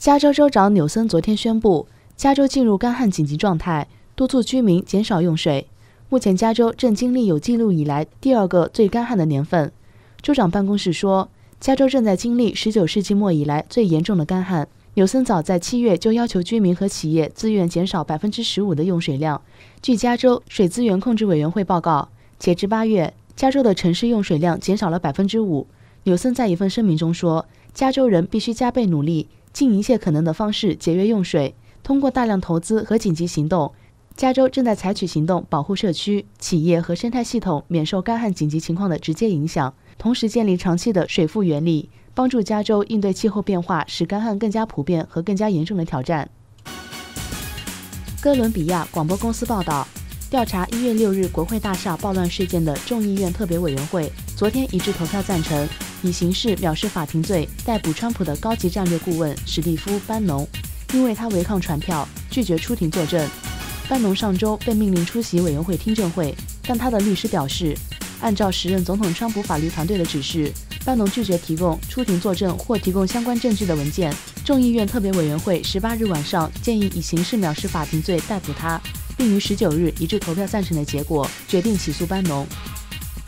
加州州长纽森昨天宣布，加州进入干旱紧急状态，督促居民减少用水。目前，加州正经历有记录以来第二个最干旱的年份。州长办公室说，加州正在经历19世纪末以来最严重的干旱。纽森早在七月就要求居民和企业自愿减少百分之十五的用水量。据加州水资源控制委员会报告，截至八月，加州的城市用水量减少了百分之五。纽森在一份声明中说，加州人必须加倍努力。尽一切可能的方式节约用水，通过大量投资和紧急行动，加州正在采取行动保护社区、企业和生态系统免受干旱紧急情况的直接影响，同时建立长期的水复原理，帮助加州应对气候变化使干旱更加普遍和更加严重的挑战。哥伦比亚广播公司报道，调查一月六日国会大厦暴乱事件的众议院特别委员会昨天一致投票赞成。以刑事藐视法庭罪逮捕川普的高级战略顾问史蒂夫·班农，因为他违抗传票，拒绝出庭作证。班农上周被命令出席委员会听证会，但他的律师表示，按照时任总统川普法律团队的指示，班农拒绝提供出庭作证或提供相关证据的文件。众议院特别委员会十八日晚上建议以刑事藐视法庭罪逮捕他，并于十九日一致投票赞成的结果，决定起诉班农。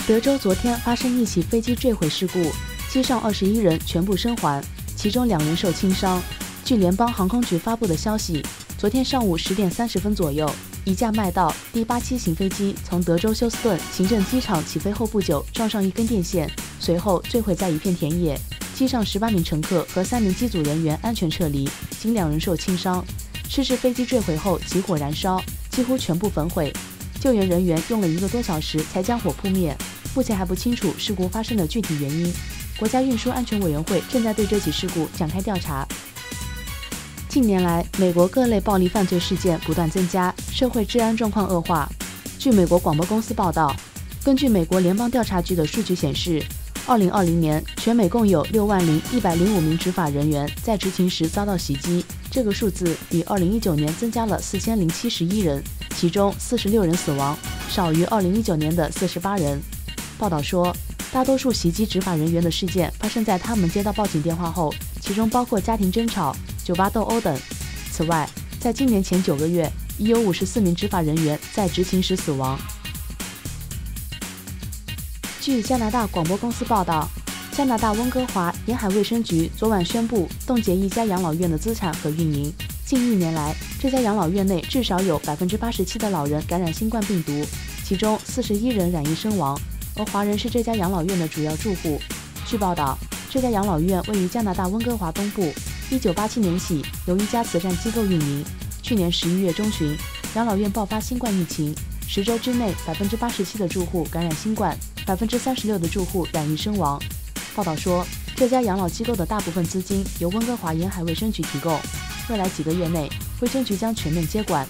德州昨天发生一起飞机坠毁事故，机上二十一人全部生还，其中两人受轻伤。据联邦航空局发布的消息，昨天上午十点三十分左右，一架麦道 D 八七型飞机从德州休斯顿行政机场起飞后不久，撞上一根电线，随后坠毁在一片田野。机上十八名乘客和三名机组人员安全撤离，仅两人受轻伤。失事飞机坠毁后起火燃烧，几乎全部焚毁，救援人员用了一个多小时才将火扑灭。目前还不清楚事故发生的具体原因，国家运输安全委员会正在对这起事故展开调查。近年来，美国各类暴力犯罪事件不断增加，社会治安状况恶化。据美国广播公司报道，根据美国联邦调查局的数据显示，2020年全美共有6万零105名执法人员在执勤时遭到袭击，这个数字比2019年增加了4071人，其中46人死亡，少于2019年的48人。报道说，大多数袭击执法人员的事件发生在他们接到报警电话后，其中包括家庭争吵、酒吧斗殴等。此外，在今年前九个月，已有五十四名执法人员在执勤时死亡。据加拿大广播公司报道，加拿大温哥华沿海卫生局昨晚宣布冻结一家养老院的资产和运营。近一年来，这家养老院内至少有百分之八十七的老人感染新冠病毒，其中四十一人染疫身亡。而华人是这家养老院的主要住户。据报道，这家养老院位于加拿大温哥华东部。1987年起由一家慈善机构运营。去年11月中旬，养老院爆发新冠疫情，十周之内87%的住户感染新冠，36%的住户染疫身亡。报道说，这家养老机构的大部分资金由温哥华沿海卫生局提供。未来几个月内，卫生局将全面接管，